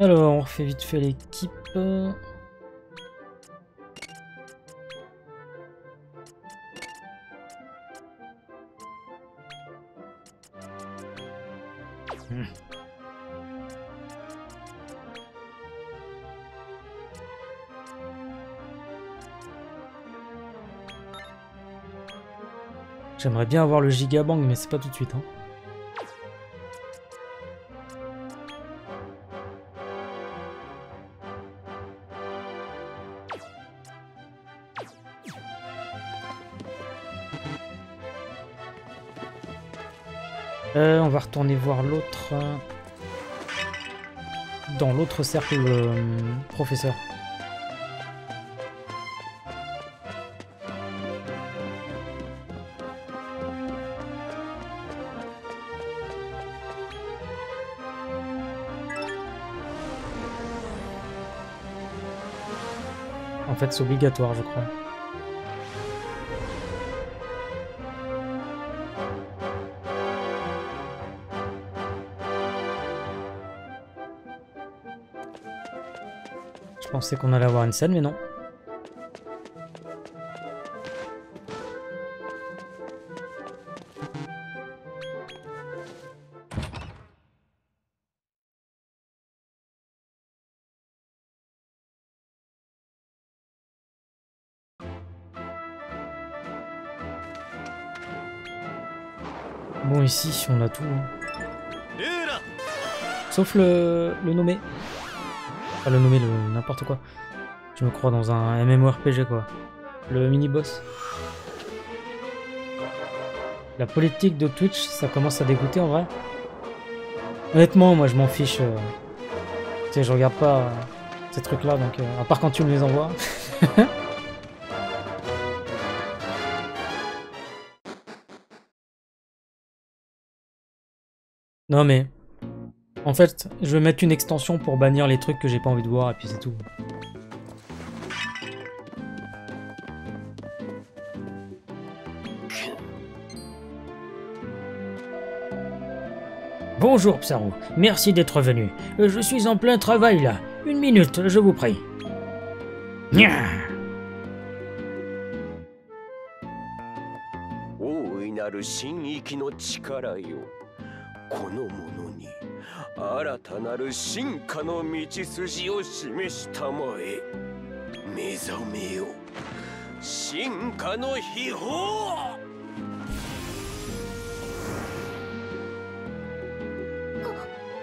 Alors, on refait vite fait l'équipe. J'aimerais bien avoir le Gigabang, mais c'est pas tout de suite. Hein. Va retourner voir l'autre... euh, Dans l'autre cercle, euh, professeur. En fait, c'est obligatoire, je crois. Pensais qu'on allait avoir une scène, mais non. Bon, ici, on a tout. hein. Sauf le, le nommé. Pas le nommé, le n'importe quoi. Je me crois dans un MMORPG, quoi. Le mini-boss. La politique de Twitch, ça commence à dégoûter en vrai. Honnêtement, moi je m'en fiche. euh. Tu sais, je regarde pas euh, ces trucs-là, donc euh, à part quand tu me les envoies. non mais, en fait, je vais mettre une extension pour bannir les trucs que j'ai pas envie de voir et puis c'est tout. Bonjour Psaro, merci d'être venu. Je suis en plein travail là. Une minute, je vous prie. Nya 新たなる進化の道筋を示したまえ。目覚めよ。進化の秘宝。こ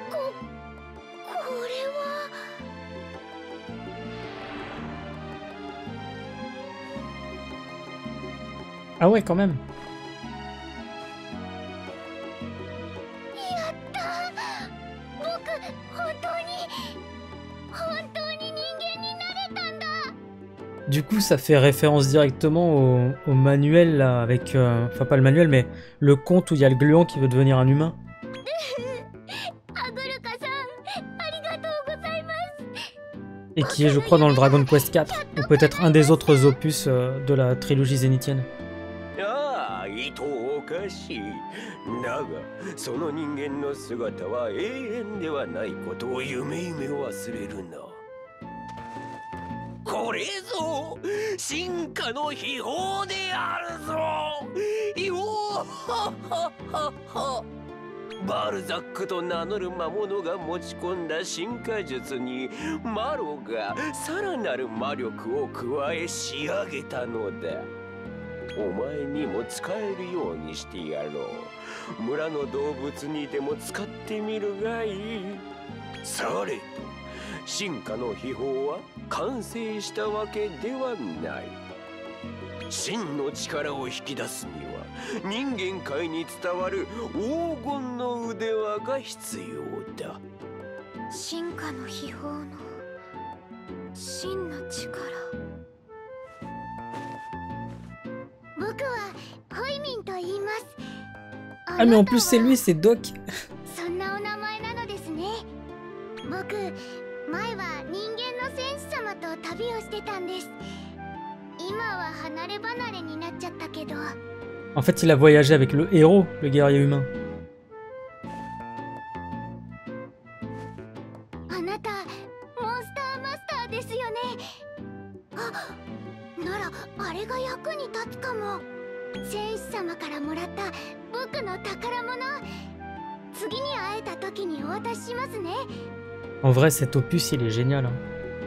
これは Ah ouais, quand même. Du coup, ça fait référence directement au, manuel, là, avec... Euh, enfin, pas le manuel, mais le conte où il y a le gluant qui veut devenir un humain. Et qui est, je crois, dans le Dragon Quest 4, ou peut-être un des autres opus euh, de la trilogie zénitienne. これぞ進化の秘宝であるぞ。よーはははバルザックと名乗る魔物が持ち込んだ進化術にマロがさらなる魔力を加え仕上げたのだ。お前にも使えるようにしてやろう。村の動物にでも使ってみるがいい。されと。進化の秘宝は完成したわけではない。真の力を引き出すには人間界に伝わる黄金の腕輪が必要だ。進化の秘宝の真の力。僕はホイミンと言います。Ah, mais en plus, c'est lui, c'est Doc. そんなお名前なのですね。僕前は人間の戦士様と旅をしてたんです今は離れ離れになっちゃったけど En fait, il a voyagé avec le héros, le guerrier humain. あなた、モンスターマスターですよね。あ、ならあれが役に立つかも。戦士様からもらった僕の宝物。次に会えた時にお渡ししますね。En vrai, cet opus, il est génial hein,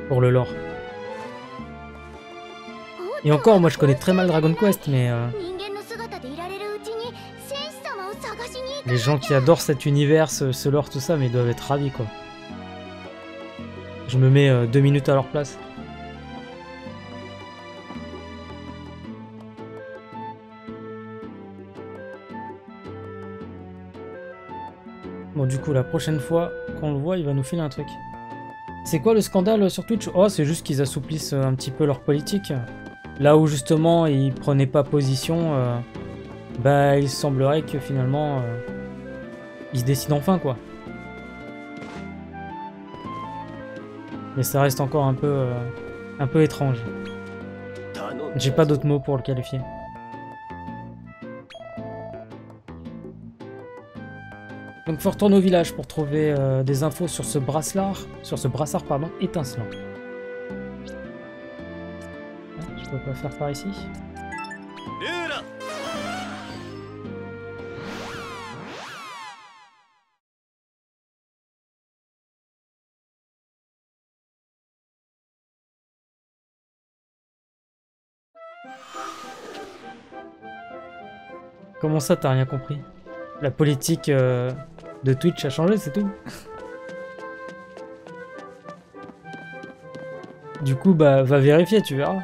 pour le lore. Et encore, moi je connais très mal Dragon Quest, mais... Euh, les gens qui adorent cet univers, ce, lore, tout ça, mais ils doivent être ravis, quoi. Je me mets euh, deux minutes à leur place. coup, la prochaine fois qu'on le voit, il va nous filer un truc. C'est quoi le scandale sur Twitch? Oh, c'est juste qu'ils assouplissent euh, un petit peu leur politique. Là où justement ils prenaient pas position, euh, bah il semblerait que finalement euh, ils se décident enfin quoi. Mais ça reste encore un peu, un peu étrange. J'ai pas d'autres mots pour le qualifier. Faut retourner au village pour trouver euh, des infos sur ce brassard, sur ce brassard pardon, étincelant. Je peux pas faire par ici. Comment ça t'as rien compris? La politique euh, de Twitch a changé, c'est tout. Du coup, bah va vérifier, tu verras.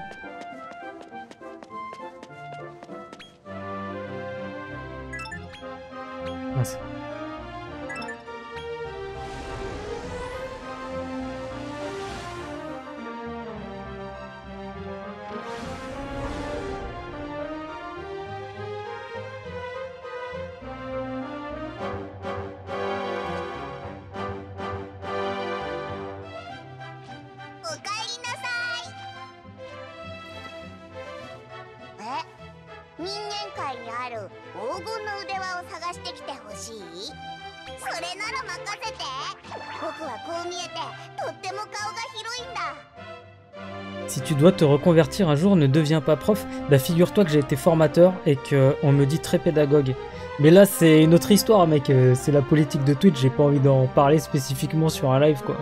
te reconvertir un jour, ne deviens pas prof. Bah figure-toi que j'ai été formateur et qu'on me dit très pédagogue. Mais là c'est une autre histoire mec, euh, c'est la politique de Twitch, j'ai pas envie d'en parler spécifiquement sur un live quoi.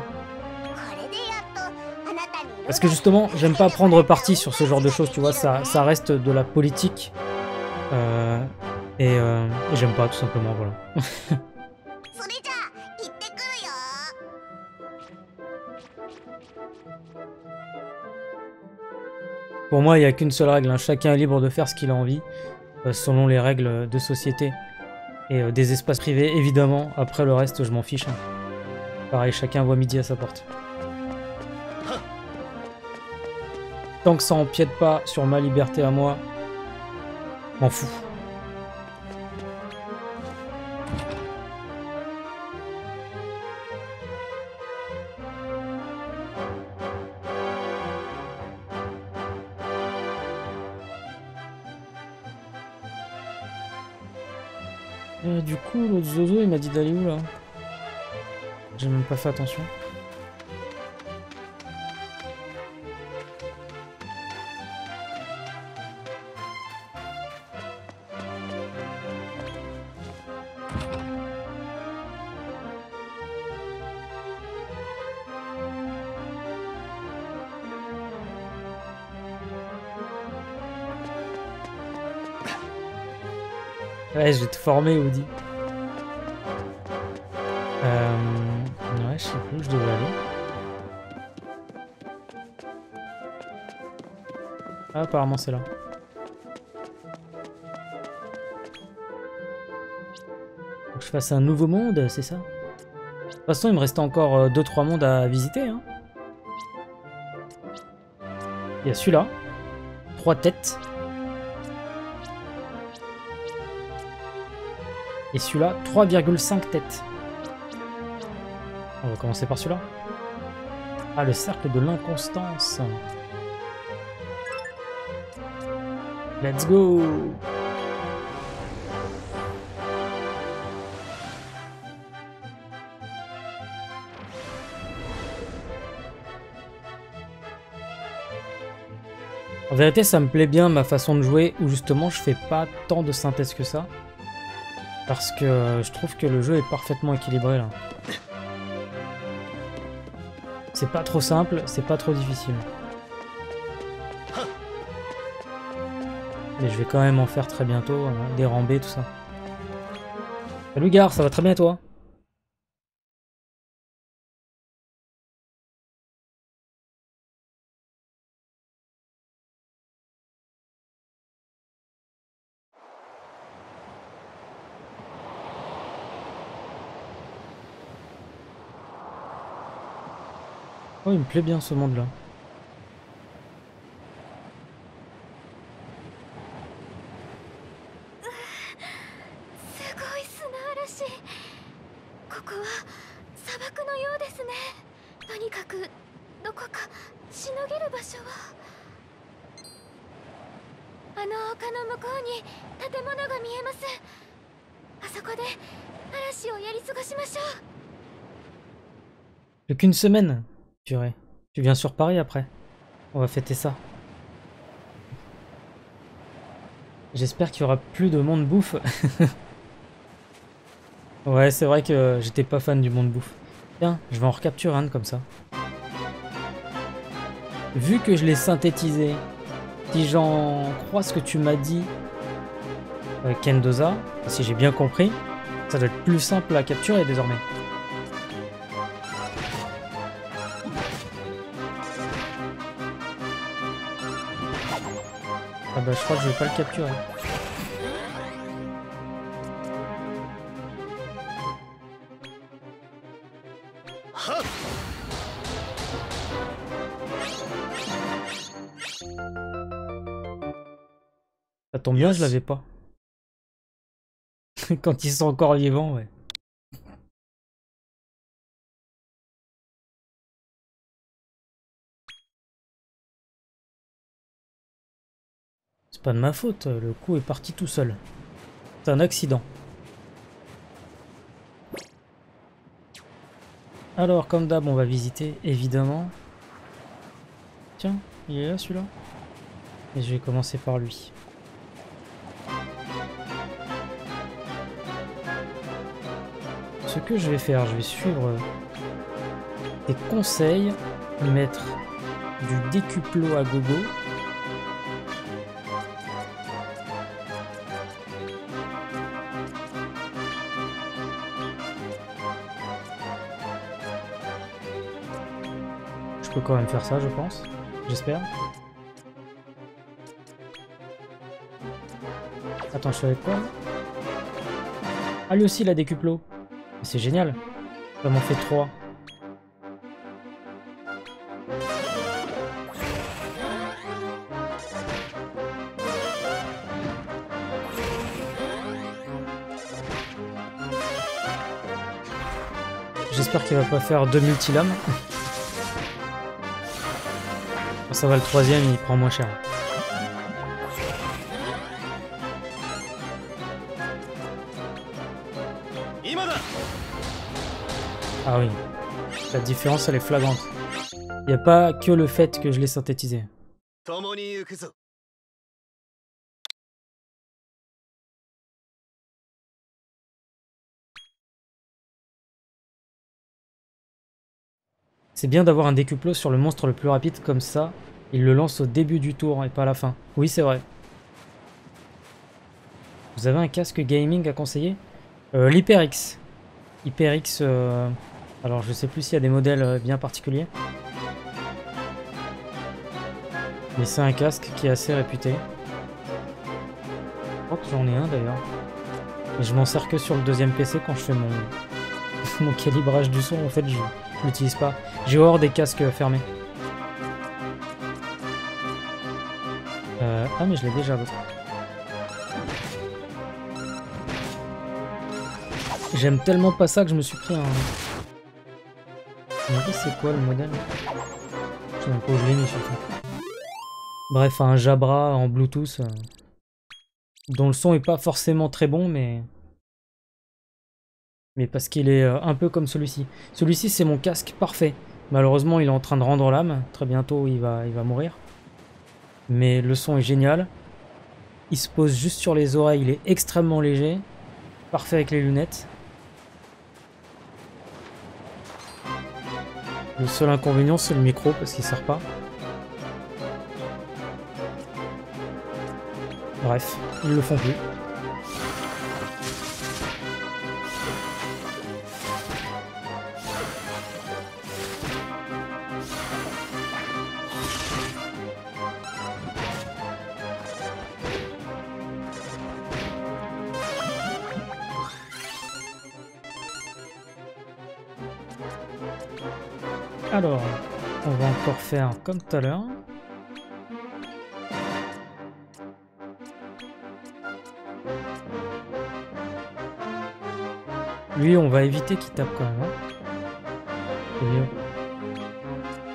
Parce que justement, j'aime pas prendre parti sur ce genre de choses, tu vois, ça, reste de la politique. Euh, et, euh, et j'aime pas tout simplement, voilà. Pour moi, il y a qu'une seule règle, hein, chacun est libre de faire ce qu'il a envie, euh, selon les règles de société. Et euh, des espaces privés, évidemment, après le reste, je m'en fiche. hein. Pareil, chacun voit midi à sa porte. Tant que ça empiète pas sur ma liberté à moi, m'en fous. M'a dit d'aller où là J'ai même pas fait attention. Ouais, je vais te former, Woody. Euh... Ouais, je sais plus où je devais aller. Ah, apparemment c'est là. Faut que je fasse un nouveau monde, c'est ça? De toute façon, il me restait encore 2-3 mondes à visiter. Hein. Il y a celui-là. 3 têtes. Et celui-là, 3,5 têtes. On va commencer par celui-là. Ah, le cercle de l'inconstance. Let's go En vérité, ça me plaît bien ma façon de jouer où justement je fais pas tant de synthèse que ça. Parce que je trouve que le jeu est parfaitement équilibré là. C'est pas trop simple, c'est pas trop difficile. Mais je vais quand même en faire très bientôt, hein, déramber tout ça. Salut Gar, ça va très bien toi? Il me plaît bien ce monde-là. Qu'une semaine Tu viens sur Paris après On va fêter ça. J'espère qu'il y aura plus de monde bouffe. ouais, c'est vrai que j'étais pas fan du monde bouffe. Tiens, je vais en recapturer un comme ça. Vu que je l'ai synthétisé, si j'en crois ce que tu m'as dit, euh, Kendoza, si j'ai bien compris, ça doit être plus simple à capturer désormais. Bah je crois que je vais pas le capturer. Ça tombe bien, je l'avais pas. Quand ils sont encore vivants, ouais. Pas de ma faute, le coup est parti tout seul. C'est un accident. Alors, comme d'hab, on va visiter, évidemment. Tiens, il est là celui-là Et je vais commencer par lui. Ce que je vais faire, je vais suivre des conseils, mettre du décuplo à gogo quand même faire ça, je pense. J'espère. Attends, je suis avec quoi Ah, lui aussi, il a des cuplots. C'est génial. Ça m'en fait 3. J'espère qu'il va pas faire deux multilames. Ça va le troisième, il prend moins cher. Ah oui, la différence elle est flagrante. Il n'y a pas que le fait que je l'ai synthétisé. C'est bien d'avoir un décuplo sur le monstre le plus rapide comme ça. Il le lance au début du tour et pas à la fin. Oui, c'est vrai. Vous avez un casque gaming à conseiller? Euh, L'HyperX. HyperX, euh, alors je sais plus s'il y a des modèles euh, bien particuliers. Mais c'est un casque qui est assez réputé. Je crois que j'en ai un d'ailleurs. Et je m'en sers que sur le deuxième PC quand je fais mon, calibrage du son. En fait, je l'utilise pas. J'ai hors des casques fermés. Euh, ah mais je l'ai déjà. J'aime tellement pas ça que je me suis pris un... c'est quoi le modèle? Je sais même pas où je. Bref, un Jabra en Bluetooth. Euh, dont le son est pas forcément très bon mais mais parce qu'il est euh, un peu comme celui-ci. Celui-ci, c'est mon casque parfait. Malheureusement, il est en train de rendre l'âme. Très bientôt, il va, il va mourir. Mais le son est génial. Il se pose juste sur les oreilles, il est extrêmement léger. Parfait avec les lunettes. Le seul inconvénient, c'est le micro parce qu'il sert pas. Bref, ils le font plus. Comme tout à l'heure. Lui, on va éviter qu'il tape quand même. hein.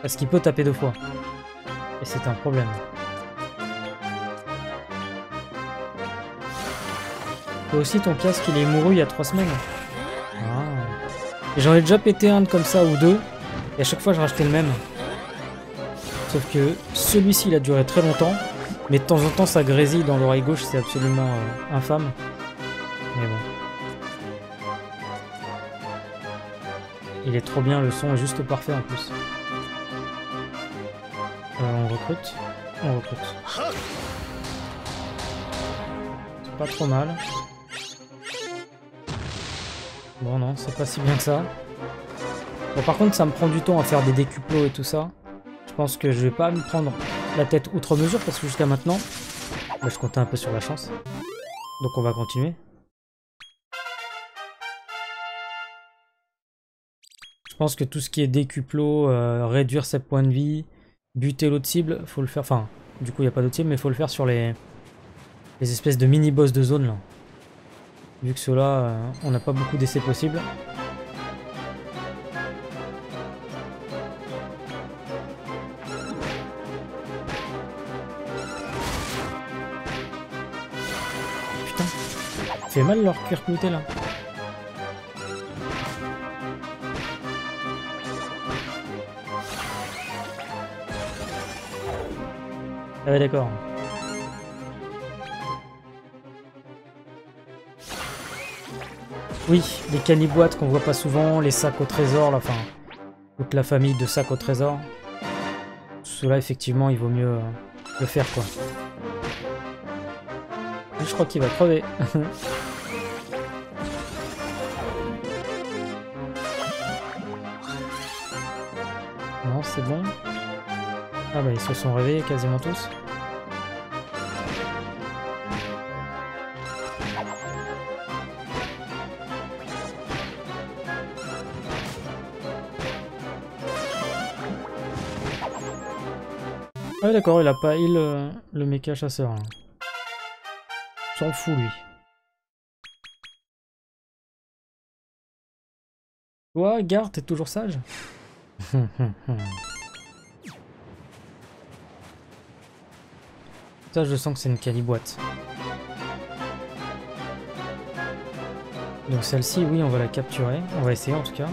Parce qu'il peut taper deux fois. Et c'est un problème. Toi aussi, ton casque, il est mouru il y a trois semaines. Ah. J'en ai déjà pété un comme ça ou deux. Et à chaque fois, je rachetais le même. Sauf que celui-ci, il a duré très longtemps. Mais de temps en temps, ça grésille dans l'oreille gauche. C'est absolument euh, infâme. Mais bon. Il est trop bien, le son est juste parfait en plus. Euh, on recrute. On recrute. C'est pas trop mal. Bon non, c'est pas si bien que ça. Bon par contre ça me prend du temps à faire des décuplos et tout ça. Pense que je vais pas me prendre la tête outre mesure parce que jusqu'à maintenant, bah, je comptais un peu sur la chance. Donc on va continuer. Je pense que tout ce qui est décuplo, euh, réduire ses points de vie, buter l'autre cible, faut le faire. Enfin, du coup il n'y a pas d'autre cible, mais faut le faire sur les, les espèces de mini-boss de zone là. Vu que ceux-là, euh, on n'a pas beaucoup d'essais possibles. Fait mal leur cuir clouté là. Ah ouais d'accord. Oui, les caniboîtes qu'on voit pas souvent, les sacs au trésor, là, enfin, toute la famille de sacs au trésor. Cela effectivement, il vaut mieux euh, le faire, quoi. Je crois qu'il va crever. ils se sont réveillés quasiment tous. Ah d'accord, il a pas heal le, le méca chasseur. hein. S'en fout lui. Toi, Gare, t'es toujours sage? Ça, je sens que c'est une caliboîte. Donc celle-ci, oui, on va la capturer. On va essayer en tout cas.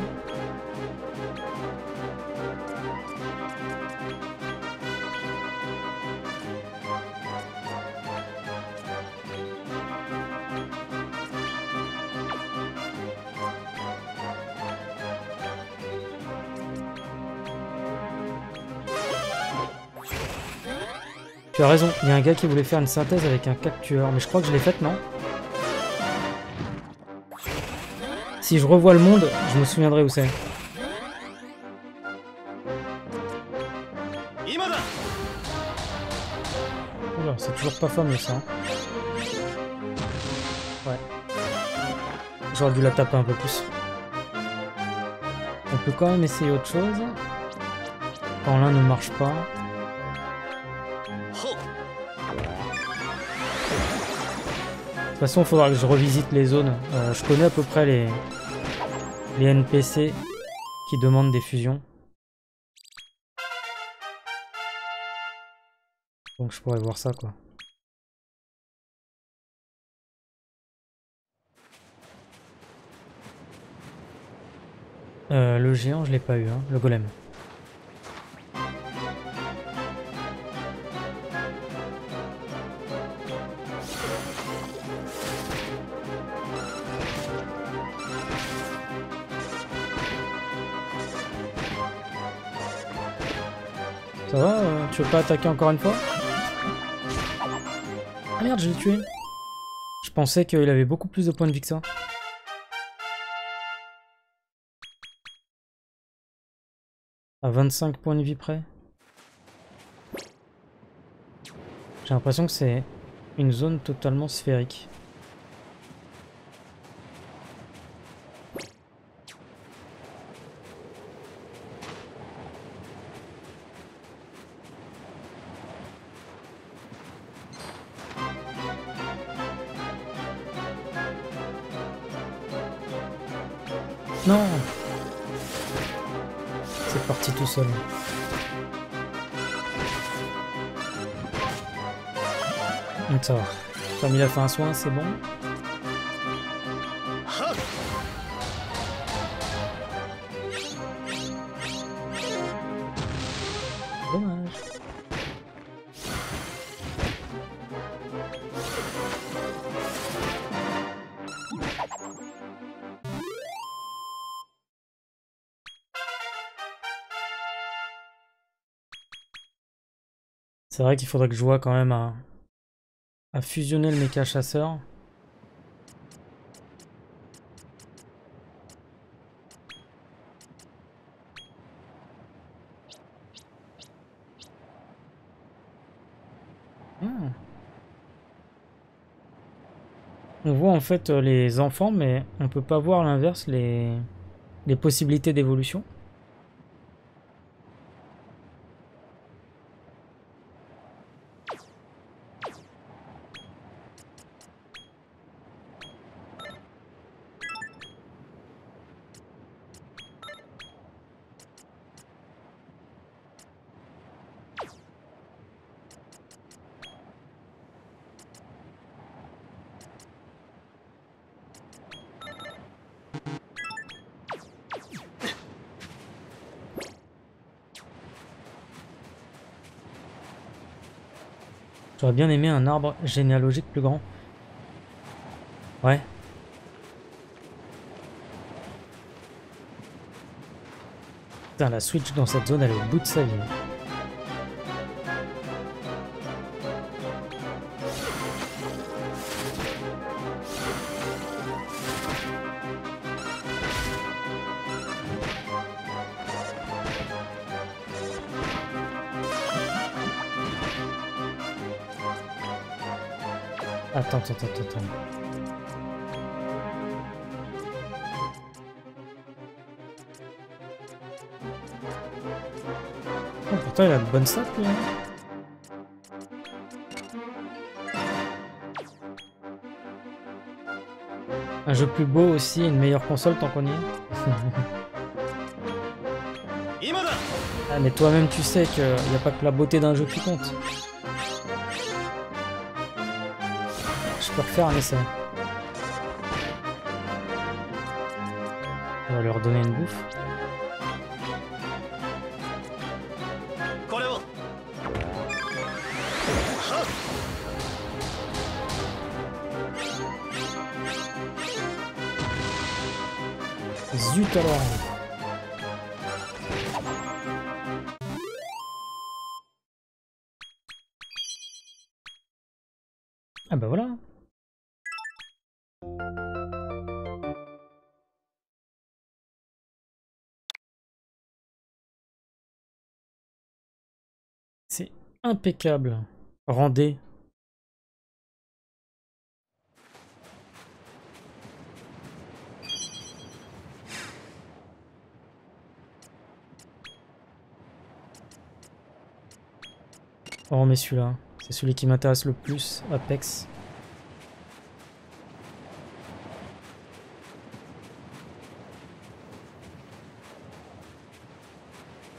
Tu as raison, il y a un gars qui voulait faire une synthèse avec un captueur, mais je crois que je l'ai faite, non Si je revois le monde, je me souviendrai où c'est. c'est toujours pas fameux ça. hein. Ouais. J'aurais dû la taper un peu plus. On peut quand même essayer autre chose. Quand l'un ne marche pas. Toute façon, il faudra que je revisite les zones. Euh, je connais à peu près les, les NPC qui demandent des fusions. Donc je pourrais voir ça quoi. Euh, le géant, je l'ai pas eu, hein, le golem. Ça euh, Tu veux pas attaquer encore une fois Ah merde, je l'ai tué. Je pensais qu'il avait beaucoup plus de points de vie que ça. À 25 points de vie près. J'ai l'impression que c'est une zone totalement sphérique. Comme il a fait un soin, c'est bon. Vrai qu'il faudrait que je vois quand même à, fusionner le méca chasseur. Ah. On voit en fait euh, les enfants, mais on peut pas voir l'inverse, les possibilités d'évolution. J'aurais bien aimé un arbre généalogique plus grand. Ouais. La Switch dans cette zone, elle est au bout de sa vie. Attends, attends, attends, attends. Oh, pourtant, il a de bonnes stats, lui. hein. Un jeu plus beau aussi, une meilleure console tant qu'on y est. ah, mais toi-même, tu sais qu'il n'y a pas que la beauté d'un jeu qui compte. peux refaire un essai. On va leur donner une bouffe. Zut alors impeccable. Rendez. Oh mais celui-là, c'est celui qui m'intéresse le plus, Apex.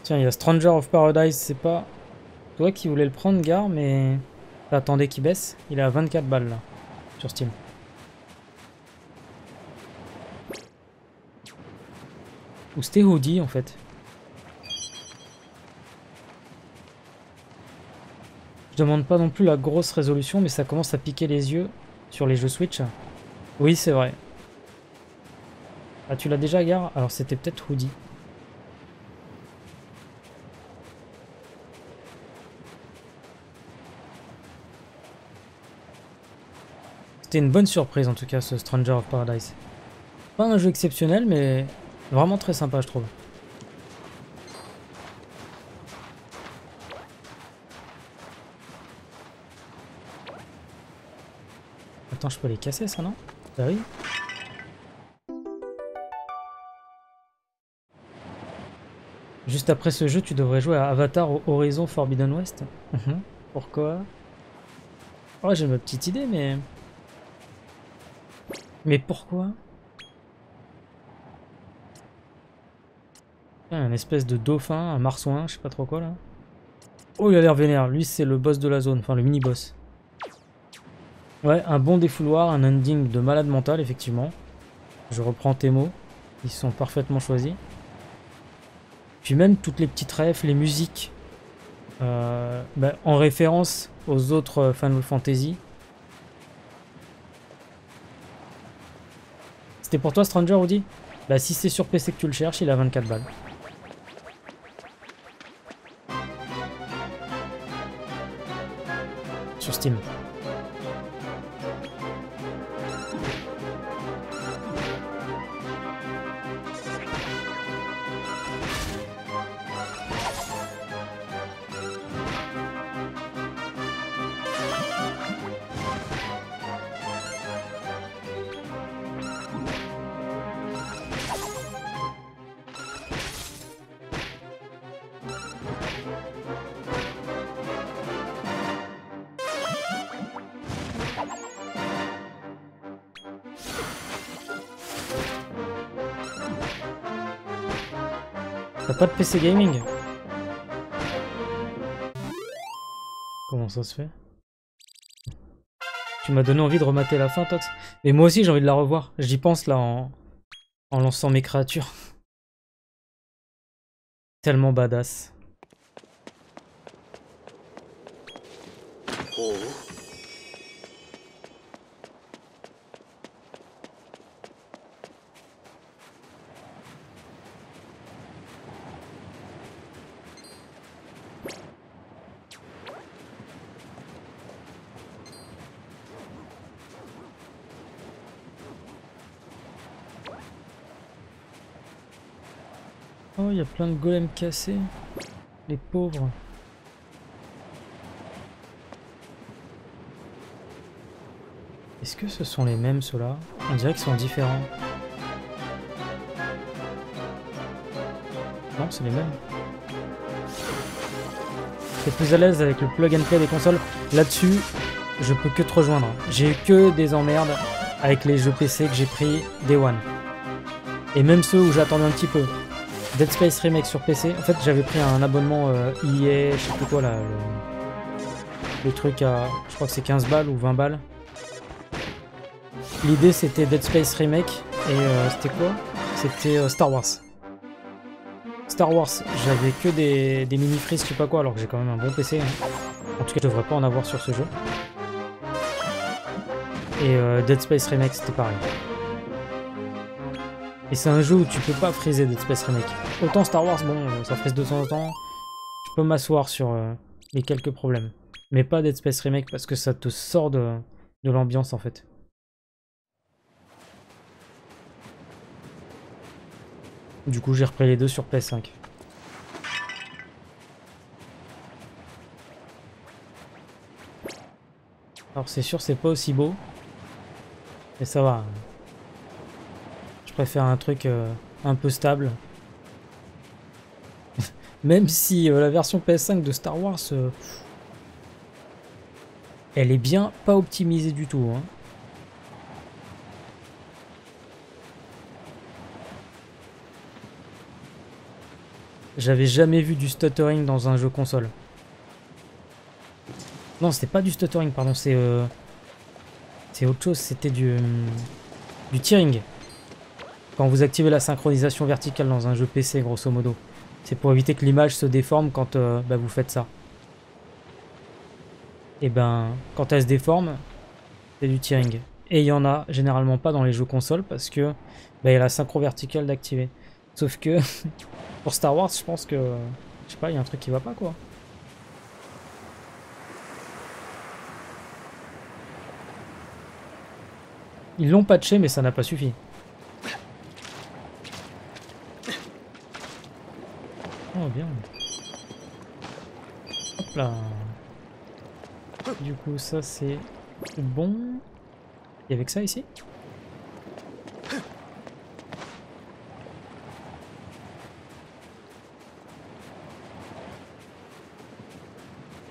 Tiens, il y a Stranger of Paradise, c'est pas toi qui voulais le prendre, gare, mais t'attendais qu'il baisse. Il est à 24 balles là, sur Steam. Ou c'était Hoodie en fait. Je demande pas non plus la grosse résolution, mais ça commence à piquer les yeux sur les jeux Switch. Oui, c'est vrai. Ah, tu l'as déjà, Gare Alors c'était peut-être Hoodie. C'était une bonne surprise en tout cas ce Stranger of Paradise. Pas un jeu exceptionnel mais vraiment très sympa je trouve. Attends, je peux les casser ça non? Bah oui. Juste après ce jeu, tu devrais jouer à Avatar Horizon Forbidden West. Mhm. Pourquoi? Oh, j'ai ma petite idée, mais... Mais pourquoi Un espèce de dauphin, un marsouin, je sais pas trop quoi là. Oh, il a l'air vénère. Lui, c'est le boss de la zone, enfin le mini-boss. Ouais, un bon défouloir, un ending de malade mental, effectivement. Je reprends tes mots. Ils sont parfaitement choisis. Puis même toutes les petites refs, les musiques, euh, bah, en référence aux autres euh, Final Fantasy. C'était pour toi Stranger, Audi Bah si c'est sur PC que tu le cherches, il a 24 balles. Pas de PC gaming Comment ça se fait? Tu m'as donné envie de remater la fin, Tox. Et moi aussi, j'ai envie de la revoir. J'y pense là en, en lançant mes créatures. Tellement badass. Oh. Il y a plein de golems cassés. Les pauvres. Est-ce que ce sont les mêmes ceux-là? On dirait qu'ils sont différents. Non, c'est les mêmes. T'es plus à l'aise avec le plug and play des consoles? Là-dessus, je peux que te rejoindre. J'ai eu que des emmerdes avec les jeux PC que j'ai pris Day One. Et même ceux où j'attendais un petit peu. Dead Space Remake sur PC. En fait, j'avais pris un abonnement euh, EA, je sais plus quoi là. Le, truc à. Je crois que c'est 15 balles ou 20 balles. L'idée c'était Dead Space Remake et euh, c'était quoi? C'était euh, Star Wars. Star Wars, j'avais que des, des mini-frises, je sais pas quoi, alors que j'ai quand même un bon PC. hein. En tout cas, je devrais pas en avoir sur ce jeu. Et euh, Dead Space Remake, c'était pareil. Et c'est un jeu où tu peux pas friser Dead Space Remake. Autant Star Wars, bon, euh, ça frise de temps en temps. Je peux m'asseoir sur euh, les quelques problèmes. Mais pas Dead Space Remake parce que ça te sort de, de l'ambiance en fait. Du coup, j'ai repris les deux sur PS5. Alors c'est sûr, c'est pas aussi beau. Mais ça va. Préfère un truc euh, un peu stable. Même si euh, la version PS5 de Star Wars, euh, elle est bien pas optimisée du tout. hein. J'avais jamais vu du stuttering dans un jeu console. Non, c'était pas du stuttering, pardon, c'est c'est autre chose, c'était du du tearing. Quand vous activez la synchronisation verticale dans un jeu PC, grosso modo, c'est pour éviter que l'image se déforme quand euh, bah, vous faites ça. Et ben, quand elle se déforme, c'est du tearing. Et il y en a généralement pas dans les jeux consoles parce que bah, il y a la synchro verticale d'activer. Sauf que pour Star Wars, je pense que je sais pas, il y a un truc qui va pas quoi. Ils l'ont patché, mais ça n'a pas suffi. Oh, bien. Là. Du coup, ça c'est bon. Avait que ça ici?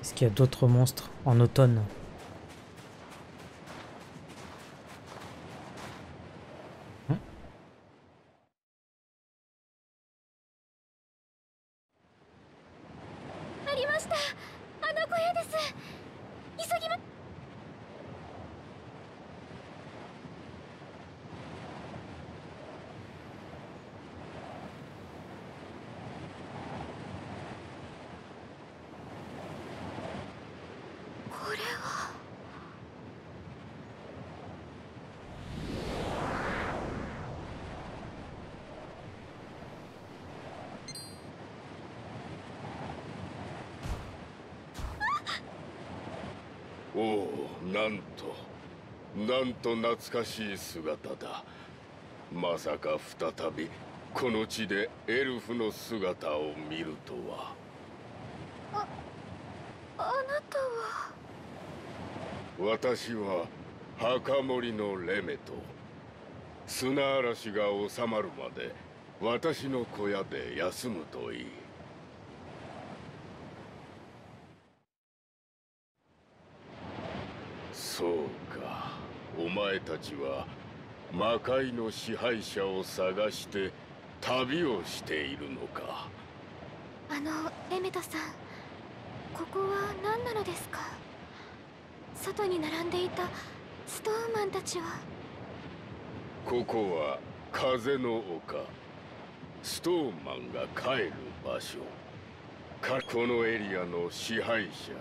Est-ce qu'il y a d'autres monstres en automne? 懐かしい姿だ。まさか再びこの地でエルフの姿を見るとは。あなたは？私は墓守のレメと砂嵐が収まるまで私の小屋で休むといいそうかお前たちは魔界の支配者を探して旅をしているのか。あのレメトさんここは何なのですか？外に並んでいたストーンマンたちは。ここは風の丘。ストーンマンが帰る場所。かこのエリアの支配者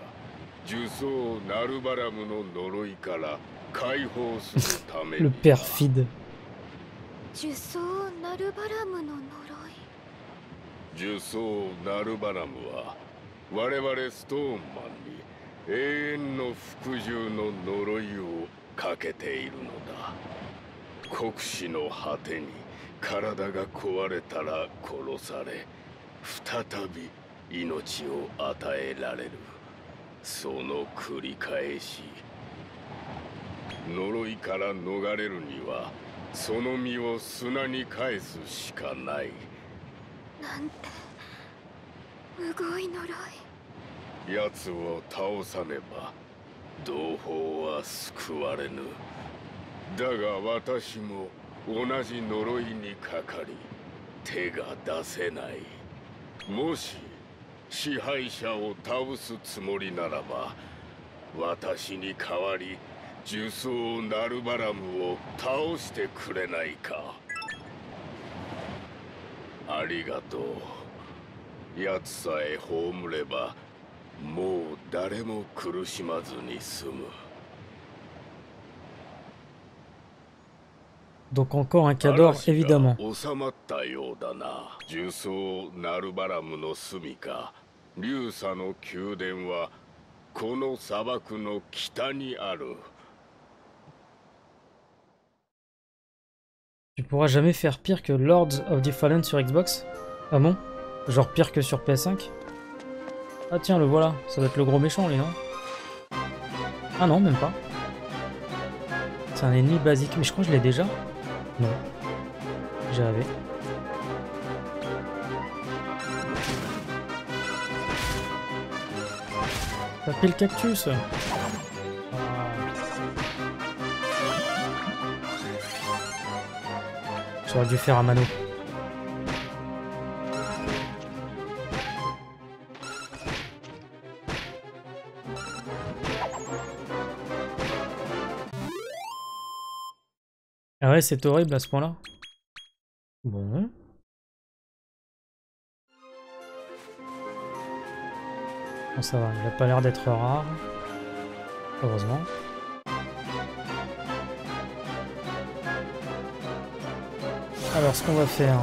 呪詛ナルバラムの呪いから Le に perfide. 呪詛ナルバラムの呪い。呪詛ナルバラムは我々ストーンマンに永遠の服従の呪いをかけているのだ。国死の果てに体が壊れたら殺され再び命を与えられる。その繰り返し呪いから逃れるにはその身を砂に返すしかない。なんてむごい呪い。奴を倒さねば同胞は救われぬ。だが私も同じ呪いにかかり手が出せない。もし支配者を倒すつもりならば私に代わり呪詛ナルバラムを倒してくれないか。ありがとう。奴さえ葬ればもう誰も苦しまずに済む。Donc encore un cador, évidemment. 収まったようだな。重曹ナルバラムの住処竜砂の宮殿はこの砂漠の北にある Tu pourras jamais faire pire que Lords of the Fallen sur Xbox Ah bon? Genre pire que sur PS5 Ah tiens, le voilà. Ça doit être le gros méchant, lui, non? Ah non, même pas. C'est un ennemi basique. Mais je crois que je l'ai déjà. Non. J'avais. Taper le cactus? J'aurais dû faire un mano. Ah ouais, c'est horrible à ce point-là. Bon. Bon, ça va, il a pas l'air d'être rare. Heureusement. Alors, ce qu'on va faire...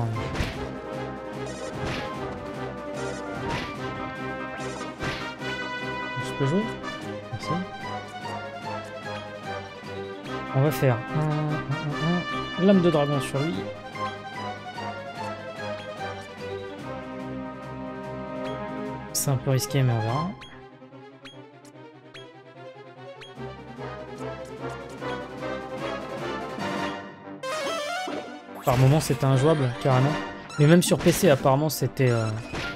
Je peux jouer Merci. On va faire un, lame de dragon sur lui. C'est un peu risqué, mais on verra. Par moment, c'était injouable, carrément. Mais même sur PC, apparemment, c'était euh,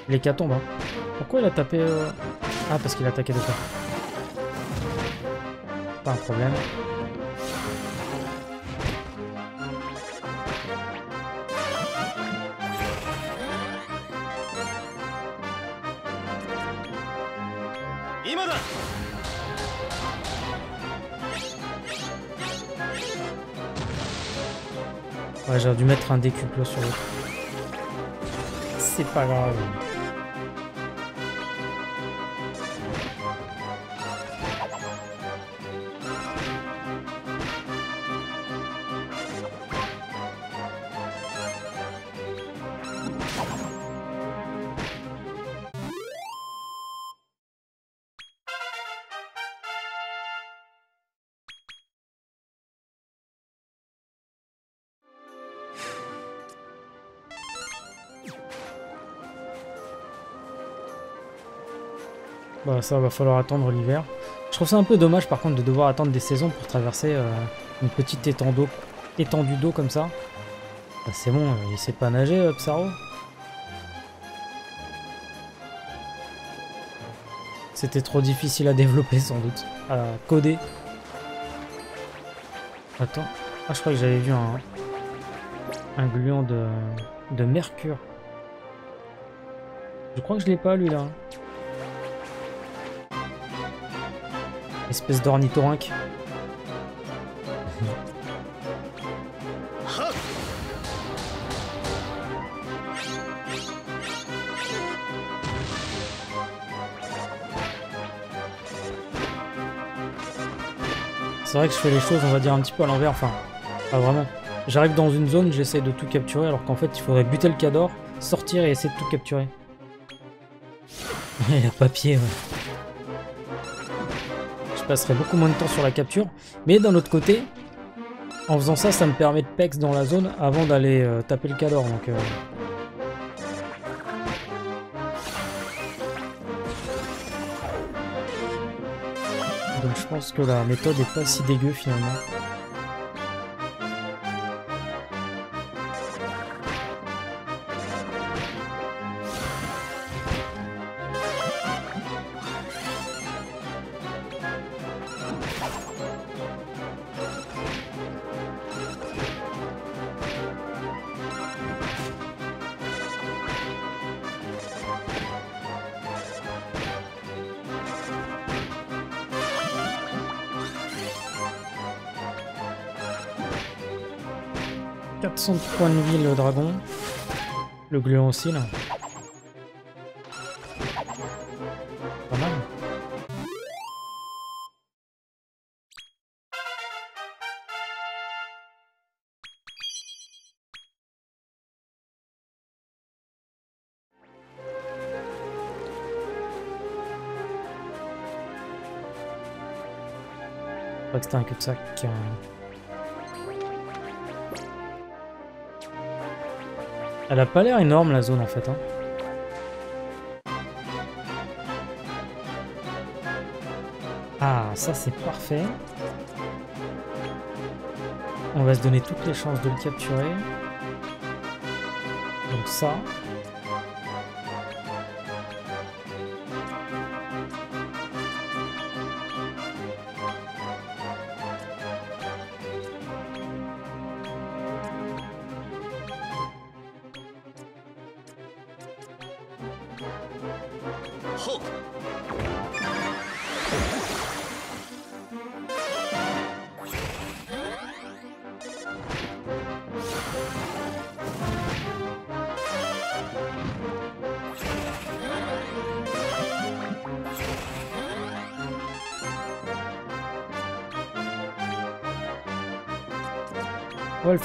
l'hécatombe. hein. Pourquoi il a tapé... euh, Ah, parce qu'il a attaqué de quoi Pas un problème. J'aurais dû mettre un décuple sur l'autre. C'est pas grave. Ça va falloir attendre l'hiver. Je trouve ça un peu dommage par contre de devoir attendre des saisons pour traverser euh, une petite étendue d'eau étendue d'eau comme ça. Bah, c'est bon, euh, il sait pas nager euh, Psaro. C'était trop difficile à développer sans doute, à coder. Attends, ah je crois que j'avais vu un, un gluant de, de mercure. Je crois que je l'ai pas lui là. Espèce d'ornithorynque. C'est vrai que je fais les choses, on va dire, un petit peu à l'envers. Enfin, pas vraiment. J'arrive dans une zone, j'essaie de tout capturer, alors qu'en fait, il faudrait buter le cador, sortir et essayer de tout capturer. Il y a papier, ouais. Passerai beaucoup moins de temps sur la capture. Mais d'un autre côté, en faisant ça, ça me permet de pex dans la zone avant d'aller euh, taper le cador. Donc, euh, donc je pense que la méthode est pas si dégueu finalement. « 400 points de vie le dragon. Le gluon aussi là. Pas mal. Crois que c'était un cul-de-sac. euh. Elle a pas l'air énorme la zone en fait. Hein. Ah, ça c'est parfait. On va se donner toutes les chances de le capturer. Donc ça.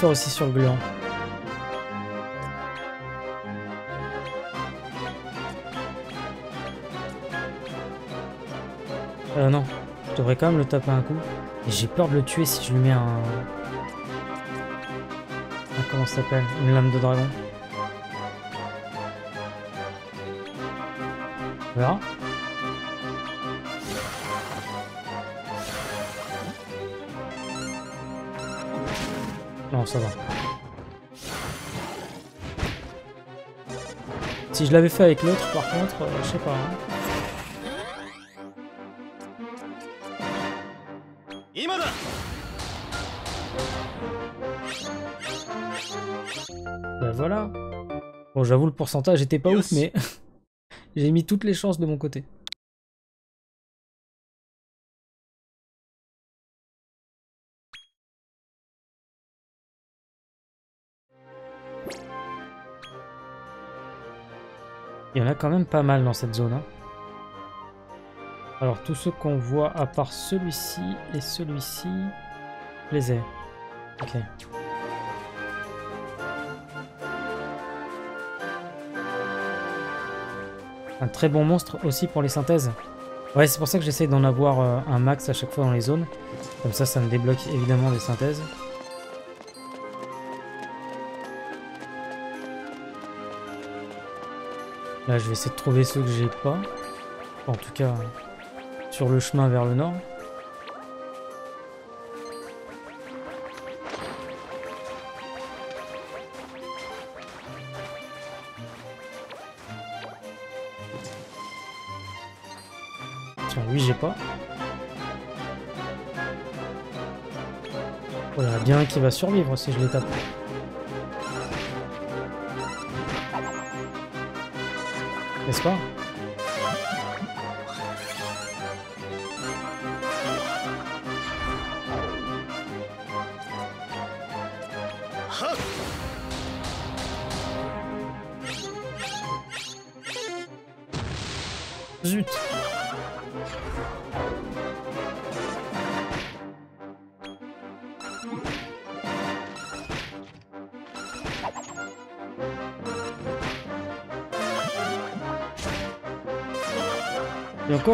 Aussi sur le gluant. Euh non, je devrais quand même le taper un coup. Et j'ai peur de le tuer si je lui mets un... un comment ça s'appelle? Une lame de dragon. On verra. Non, ça va. Si je l'avais fait avec l'autre, par contre, euh, je sais pas. hein. 今だ Bah voilà. Bon, j'avoue, le pourcentage était pas ouf, mais j'ai mis toutes les chances de mon côté. Il y en a quand même pas mal dans cette zone. hein. Alors, tous ceux qu'on voit, à part celui-ci et celui-ci, les. Ok. Un très bon monstre aussi pour les synthèses. Ouais, c'est pour ça que j'essaie d'en avoir euh, un max à chaque fois dans les zones. Comme ça, ça me débloque évidemment des synthèses. Là, je vais essayer de trouver ceux que j'ai pas. En tout cas, sur le chemin vers le nord. Tiens, lui, j'ai pas. A bien qui va survivre si je les tape. N'est-ce pas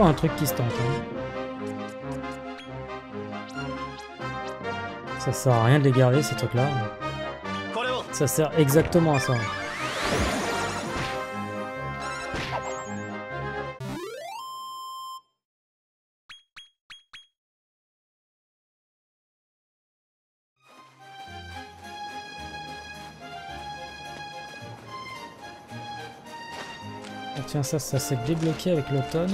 un truc qui se tente. Hein. Ça sert à rien de les garder, ces trucs-là. Ça sert exactement à ça. Ah, tiens, ça, ça s'est débloqué avec l'automne.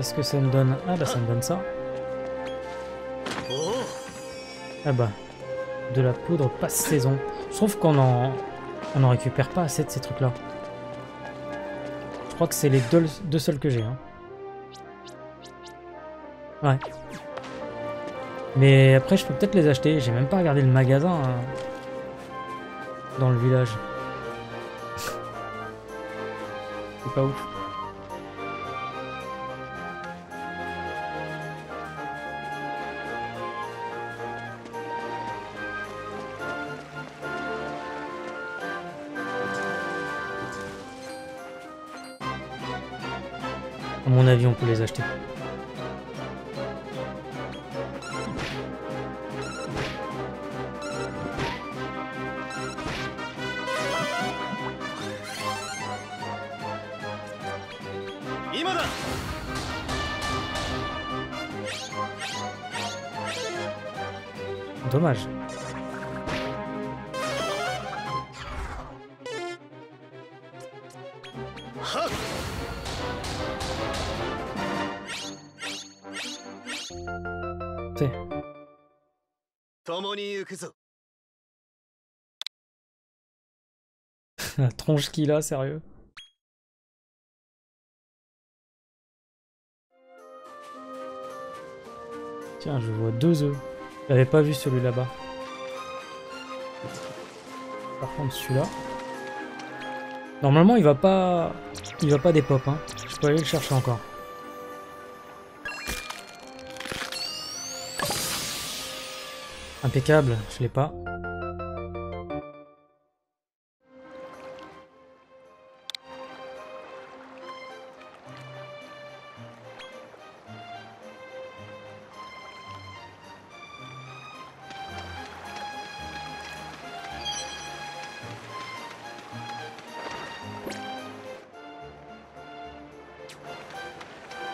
Qu'est-ce que ça me donne Ah bah ça me donne ça. Ah bah, de la poudre passe saison. Trouve qu'on en, on en récupère pas assez de ces trucs-là. Je crois que c'est les deux, deux seuls que j'ai. hein. Ouais. Mais après, je peux peut-être les acheter. J'ai même pas regardé le magasin hein, dans le village. c'est pas ouf. Mon avis, on peut les acheter. Dommage. Tronche qu'il a, sérieux. Tiens, je vois deux œufs. J'avais pas vu celui là-bas. Par contre, celui-là. Normalement, il va pas. Il va pas des pop, hein. Je peux aller le chercher encore. Impeccable, je l'ai pas.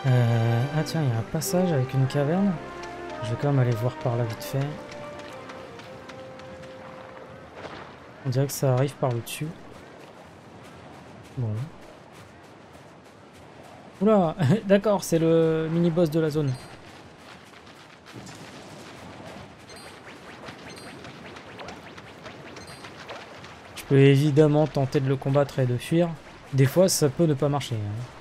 Euh, Ah tiens, il y a un passage avec une caverne. Je vais quand même aller voir par là vite fait. On dirait que ça arrive par le dessus. Bon. Oula, d'accord, c'est le mini-boss de la zone. Je peux évidemment tenter de le combattre et de fuir. Des fois, ça peut ne pas marcher. hein.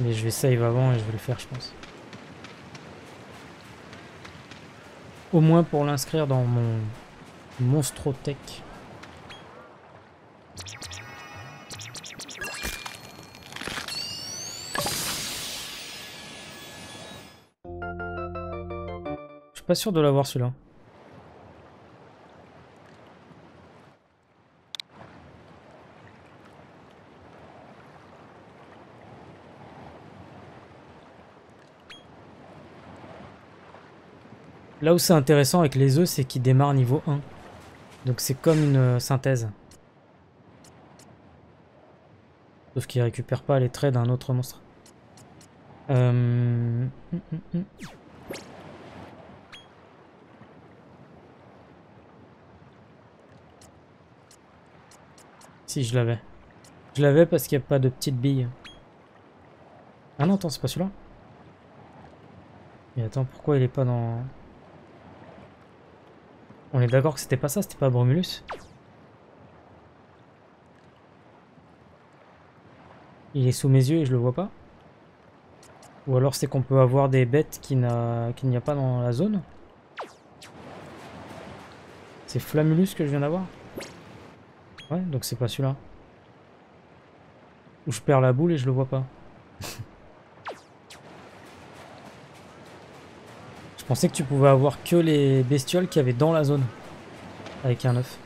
Mais je vais save avant et je vais le faire, je pense. Au moins pour l'inscrire dans mon Monstrotech. Je suis pas sûr de l'avoir celui-là. Là où c'est intéressant avec les œufs, c'est qu'ils démarrent niveau 1. Donc c'est comme une euh, synthèse. Sauf qu'ils récupèrent pas les traits d'un autre monstre. Euh... Si, je l'avais. Je l'avais parce qu'il n'y a pas de petite bille. Ah non, attends, c'est pas celui-là. Mais attends, pourquoi il est pas dans... On est d'accord que c'était pas ça, c'était pas Bromulus? Il est sous mes yeux et je le vois pas Ou alors c'est qu'on peut avoir des bêtes qu'il n'y a pas dans la zone C'est Flamulus que je viens d'avoir Ouais, donc c'est pas celui-là. Ou je perds la boule et je le vois pas. Je pensais que tu pouvais avoir que les bestioles qu'il y avait dans la zone. Avec un œuf.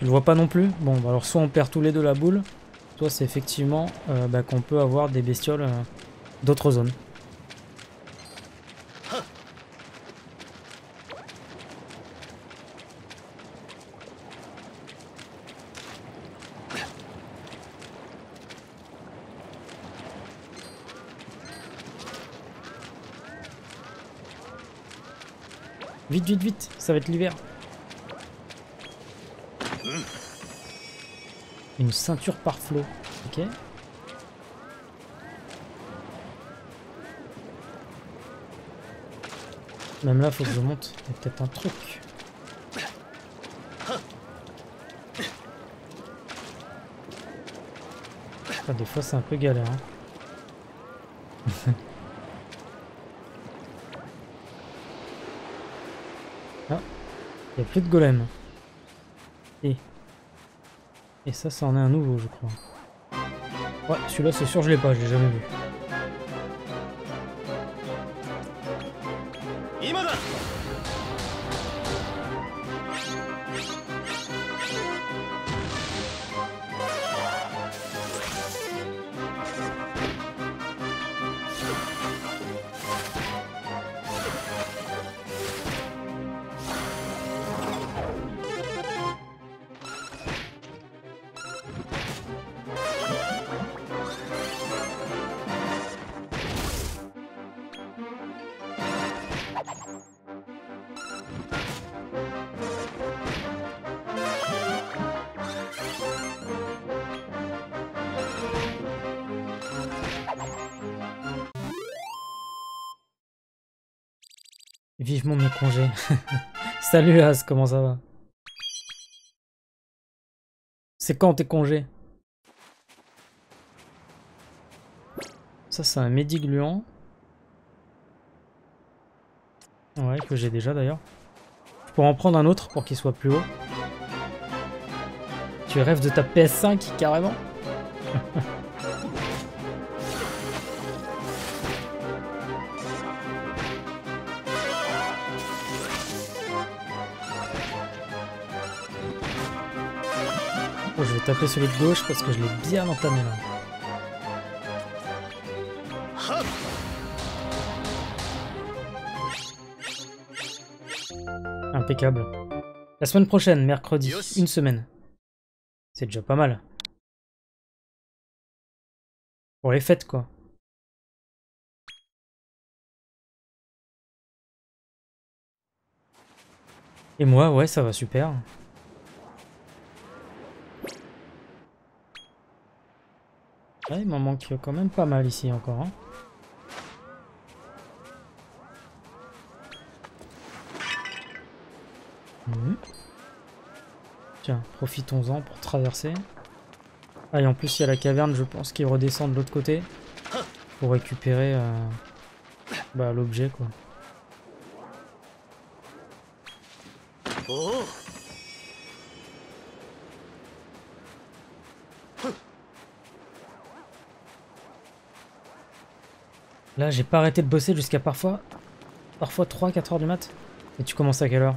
Tu le vois pas non plus Bon, bah alors soit on perd tous les deux la boule, soit c'est effectivement euh, bah, qu'on peut avoir des bestioles euh, d'autres zones. Vite, vite, vite, ça va être l'hiver. Une ceinture par flot. Ok. Même là, faut que je monte. Il y a peut-être un truc. Des fois, c'est un peu galère. hein. ah, il n'y a plus de golem. Et et ça, ça en est un nouveau, je crois. Ouais, celui-là, c'est sûr, je l'ai pas, je l'ai jamais vu. Salut As, comment ça va? C'est quand tes congés? Ça, c'est un médigluant. Ouais, que j'ai déjà d'ailleurs. Je pourrais en prendre un autre pour qu'il soit plus haut. Tu rêves de ta PS5 carrément? Je vais taper celui de gauche parce que je l'ai bien entamé là. Impeccable. La semaine prochaine, mercredi, une semaine. C'est déjà pas mal. Pour les fêtes, quoi. Et moi, ouais, ça va super. Ouais, il m'en manque quand même pas mal ici encore. hein. Mhm. Tiens, profitons-en pour traverser. Ah, et en plus, il y a la caverne, je pense, qui redescend de l'autre côté pour récupérer euh, bah, l'objet, quoi. お Là, j'ai pas arrêté de bosser jusqu'à parfois, parfois 3-4 heures du mat. Et tu commences à quelle heure?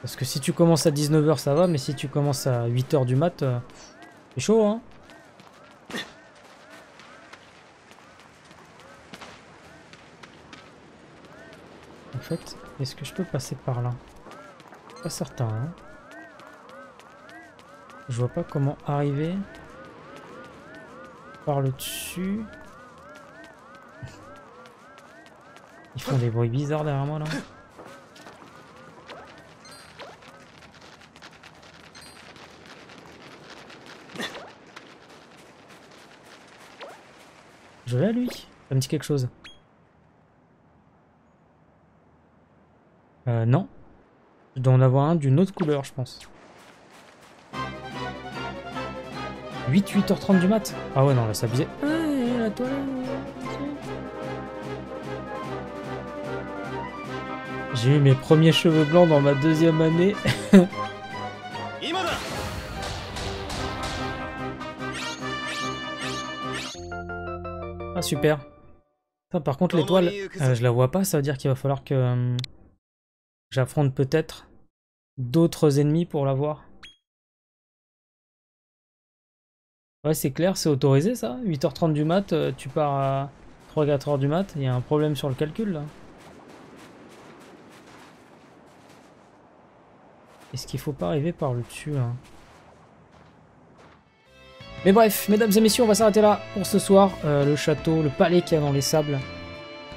Parce que si tu commences à 19h, ça va, mais si tu commences à 8h du mat, euh, c'est chaud, hein? En fait, est-ce que je peux passer par là? Pas certain, hein je vois pas comment arriver par le dessus. Ils font des bruits bizarres derrière moi là. Je vais à lui. Ça me dit quelque chose. Euh, non. Je dois en avoir un d'une autre couleur, je pense. 8, 8h30 du mat Ah ouais, non, là, c'est abusé. Ouais, la toilette. J'ai eu mes premiers cheveux blancs dans ma deuxième année. Ah, super. Par contre, l'étoile, euh, je la vois pas. Ça veut dire qu'il va falloir que euh, j'affronte peut-être d'autres ennemis pour la voir. Ouais, c'est clair, c'est autorisé ça. 8h30 du mat, euh, tu pars à 3-4h du mat. Il y a un problème sur le calcul là. Est-ce qu'il faut pas arriver par le dessus là Mais bref, mesdames et messieurs, on va s'arrêter là pour ce soir. Euh, le château, le palais qu'il y a dans les sables.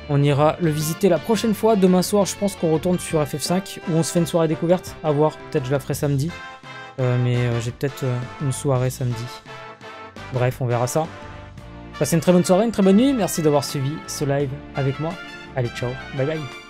On ira le visiter la prochaine fois. Demain soir, je pense qu'on retourne sur FF5 où on se fait une soirée découverte. À voir, peut-être je la ferai samedi. Euh, mais j'ai peut-être une soirée samedi. Bref, on verra ça. Passez une très bonne soirée, une très bonne nuit. Merci d'avoir suivi ce live avec moi. Allez, ciao, bye bye.